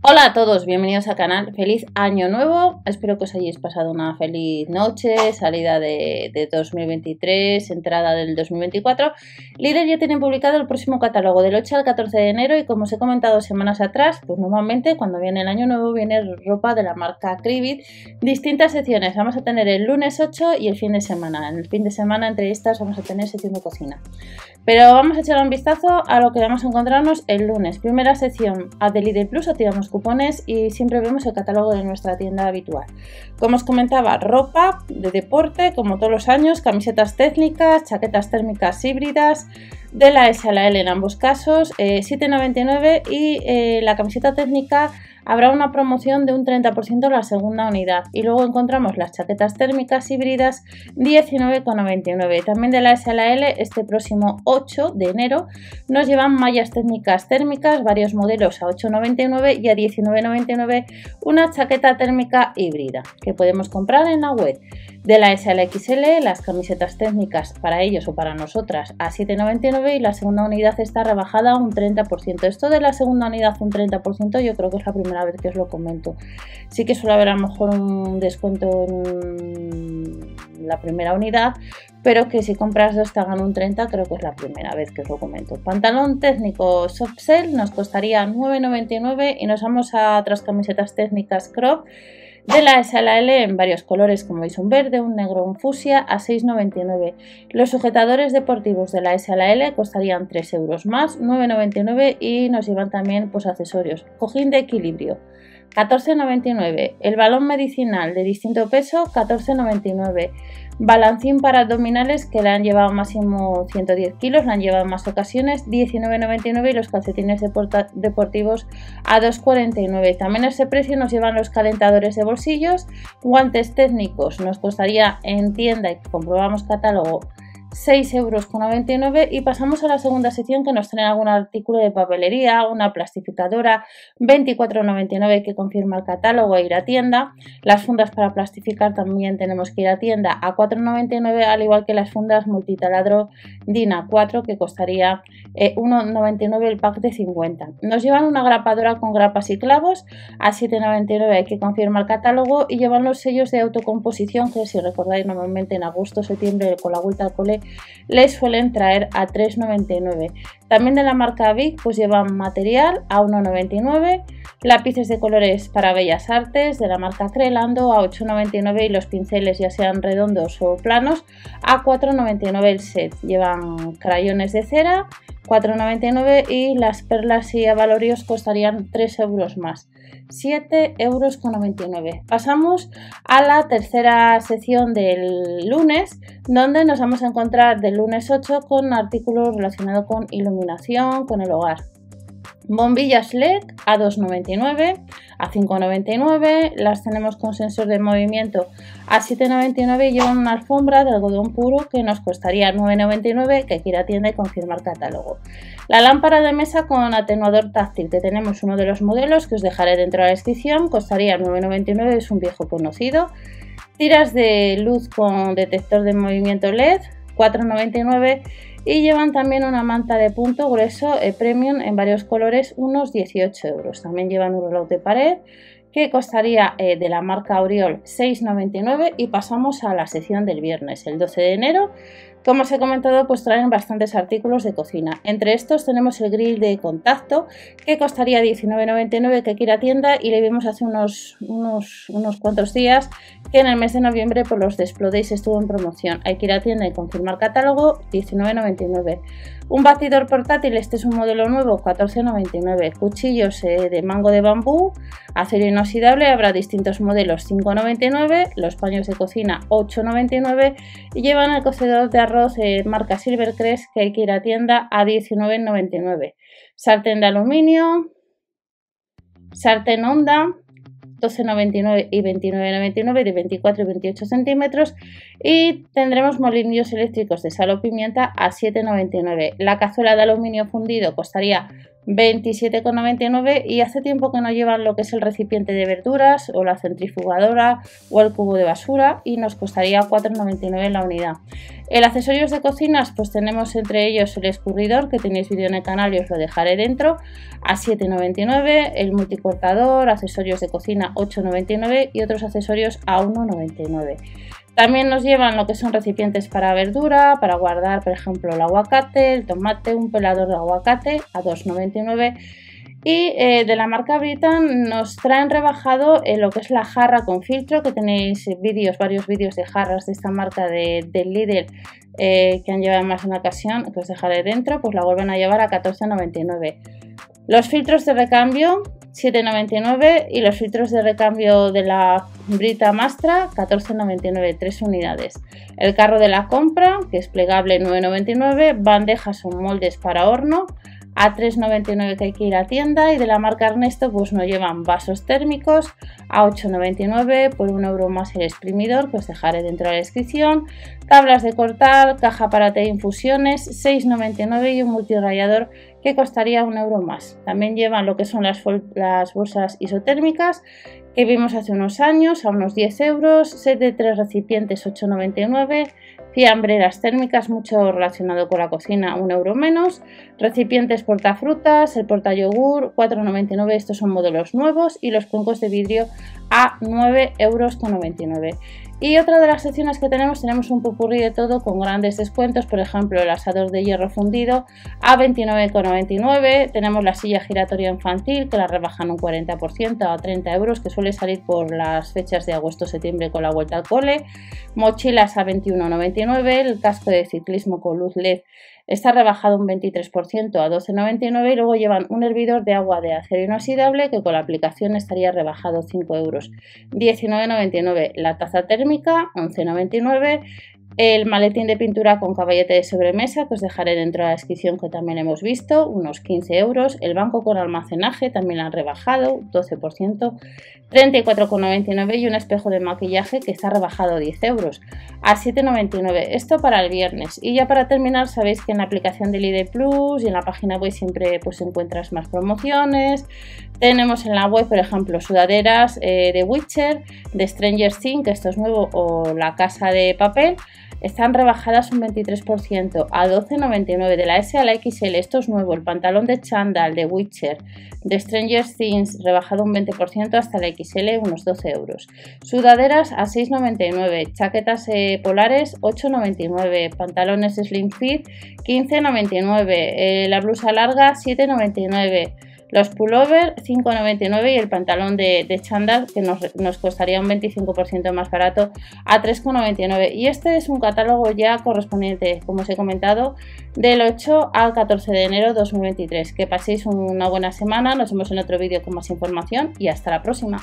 Hola a todos, bienvenidos al canal. Feliz año nuevo. Espero que os hayáis pasado una feliz noche, salida de, 2023, entrada del 2024. Líder ya tiene publicado el próximo catálogo del 8 al 14 de enero y como os he comentado semanas atrás, pues normalmente cuando viene el año nuevo viene ropa de la marca Cribit. Distintas secciones. Vamos a tener el lunes 8 y el fin de semana. En el fin de semana entre estas vamos a tener sección de cocina. Pero vamos a echar un vistazo a lo que vamos a encontrarnos el lunes. Primera sección, a Líder Plus, activamos cupones y siempre vemos el catálogo de nuestra tienda habitual. Como os comentaba, ropa de deporte, como todos los años, camisetas técnicas, chaquetas térmicas híbridas, de la S a la L en ambos casos, 7,99 eh, y eh, la camiseta técnica habrá una promoción de un 30% en la segunda unidad. Y luego encontramos las chaquetas térmicas híbridas 19,99. También de la SLL este próximo 8 de enero nos llevan mallas técnicas térmicas, varios modelos a 8,99 y a 19,99 una chaqueta térmica híbrida que podemos comprar en la web de la SLXL, las camisetas técnicas para ellos o para nosotras a 7,99 y la segunda unidad está rebajada un 30%. Esto de la segunda unidad un 30% yo creo que es la primera vez que os lo comento. Sí que suele haber a lo mejor un descuento en la primera unidad, pero que si compras dos te hagan un 30, creo que es la primera vez que os lo comento. Pantalón técnico soft nos costaría 9,99 y nos vamos a otras camisetas técnicas crop de la S a la L en varios colores, como veis un verde, un negro, un fusia a 6,99. Los sujetadores deportivos de la S a la L costarían 3 euros más, 9,99 y nos llevan también pues, accesorios. Cojín de equilibrio, 14,99. El balón medicinal de distinto peso, 14,99. Balancín para abdominales que le han llevado máximo 110 kilos, le han llevado en más ocasiones, 19,99 y los calcetines deportivos a 2,49. También a ese precio nos llevan los calentadores de bolsillos, guantes técnicos, nos costaría en tienda y comprobamos catálogo 6,99 euros y pasamos a la segunda sección que nos trae algún artículo de papelería, una plastificadora 24,99 que confirma el catálogo e ir a tienda. Las fundas para plastificar también tenemos que ir a tienda a 4,99 al igual que las fundas multitaladro DINA 4 que costaría 1,99 eh, el pack de 50. Nos llevan una grapadora con grapas y clavos a 7,99 hay que confirmar el catálogo y llevan los sellos de autocomposición que si recordáis normalmente en agosto septiembre con la vuelta al cole les suelen traer a 3,99. También de la marca Vic pues llevan material a 1,99, lápices de colores para bellas artes de la marca Crelando a 8,99 y los pinceles ya sean redondos o planos a 4,99 el set. Llevan crayones de cera 4,99 y las perlas y avalorios costarían 3 euros más. 7,99 euros. Pasamos a la tercera sección del lunes, donde nos vamos a encontrar del lunes 8 con artículos relacionados con iluminación, con el hogar. Bombillas LED a 2,99, a 5,99, las tenemos con sensor de movimiento a 7,99 y llevan una alfombra de algodón puro que nos costaría 9,99 que quiera tienda y confirmar catálogo. La lámpara de mesa con atenuador táctil que tenemos uno de los modelos que os dejaré dentro de la descripción, costaría 9,99, es un viejo conocido. Tiras de luz con detector de movimiento LED 4,99 y llevan también una manta de punto grueso eh, premium en varios colores, unos 18 euros. También llevan un reloj de pared que costaría eh, de la marca Oriol 6,99 y pasamos a la sección del viernes, el 12 de enero. Como os he comentado, pues traen bastantes artículos de cocina. Entre estos tenemos el grill de contacto que costaría 19,99 que quiera tienda y le vimos hace unos, unos, unos cuantos días que en el mes de noviembre por los Desplodays estuvo en promoción. Hay que ir a tienda y confirmar catálogo 19,99. Un batidor portátil, este es un modelo nuevo, 14,99. Cuchillos eh, de mango de bambú, acero inoxidable, habrá distintos modelos, 5,99. Los paños de cocina, 8,99. Y llevan el cocedor de arroz marca Silvercrest que hay que ir a tienda a 19,99. Sartén de aluminio, sartén Honda, 12,99 y 29,99 de 24 y 28 centímetros y tendremos molinillos eléctricos de sal o pimienta a 7,99 la cazuela de aluminio fundido costaría 27,99 y hace tiempo que no llevan lo que es el recipiente de verduras o la centrifugadora o el cubo de basura y nos costaría 4,99 la unidad. El accesorios de cocinas pues tenemos entre ellos el escurridor que tenéis vídeo en el canal y os lo dejaré dentro a 7,99, el multicortador, accesorios de cocina 8,99 y otros accesorios a 1,99. También nos llevan lo que son recipientes para verdura, para guardar, por ejemplo, el aguacate, el tomate, un pelador de aguacate a 2,99. Y eh, de la marca Britan nos traen rebajado eh, lo que es la jarra con filtro, que tenéis vídeos, varios vídeos de jarras de esta marca de, Lidl eh, que han llevado más de una ocasión, que os dejaré dentro, pues la vuelven a llevar a 14,99. Los filtros de recambio 7,99 y los filtros de recambio de la Brita Mastra 14,99, 3 unidades. El carro de la compra, que es plegable 9,99, bandejas o moldes para horno a 3,99 que hay que ir a tienda y de la marca Ernesto pues nos llevan vasos térmicos a 8,99 por un euro más el exprimidor que os dejaré dentro de la descripción, tablas de cortar, caja para té infusiones 6,99 y un multirrayador que costaría un euro más. También llevan lo que son las, bolsas isotérmicas que vimos hace unos años a unos 10 euros, set de 3 recipientes 8,99 fiambreras térmicas, mucho relacionado con la cocina, un euro menos, recipientes portafrutas, el porta yogur, 4,99, estos son modelos nuevos, y los cuencos de vidrio a 9,99 euros. Y otra de las secciones que tenemos, tenemos un popurrí de todo con grandes descuentos, por ejemplo el asador de hierro fundido a 29,99, tenemos la silla giratoria infantil que la rebajan un 40% a 30 euros, que suele salir por las fechas de agosto-septiembre con la vuelta al cole, mochilas a 21,99, el casco de ciclismo con luz LED Está rebajado un 23% a 12,99 y luego llevan un hervidor de agua de acero inoxidable que con la aplicación estaría rebajado 5 euros. 19,99 la taza térmica, 11,99 el maletín de pintura con caballete de sobremesa, que os dejaré dentro de la descripción, que también hemos visto, unos 15 euros. El banco con almacenaje también lo han rebajado, 12%, 34,99 y un espejo de maquillaje que está rebajado 10 euros, a 7,99. Esto para el viernes. Y ya para terminar, sabéis que en la aplicación de Lidl Plus y en la página web siempre pues, encuentras más promociones. Tenemos en la web, por ejemplo, sudaderas eh, de Witcher, de Stranger Things, que esto es nuevo, o La Casa de Papel están rebajadas un 23% a 12,99 de la S a la XL. Esto es nuevo. El pantalón de chandal de Witcher de Stranger Things rebajado un 20% hasta la XL, unos 12 euros. Sudaderas a 6,99. Chaquetas eh, polares 8,99. Pantalones Slim Fit 15,99. Eh, la blusa larga 7,99 los pullover 5,99 y el pantalón de, de chándal que nos, costaría un 25% más barato a 3,99 y este es un catálogo ya correspondiente como os he comentado del 8 al 14 de enero 2023 que paséis una buena semana nos vemos en otro vídeo con más información y hasta la próxima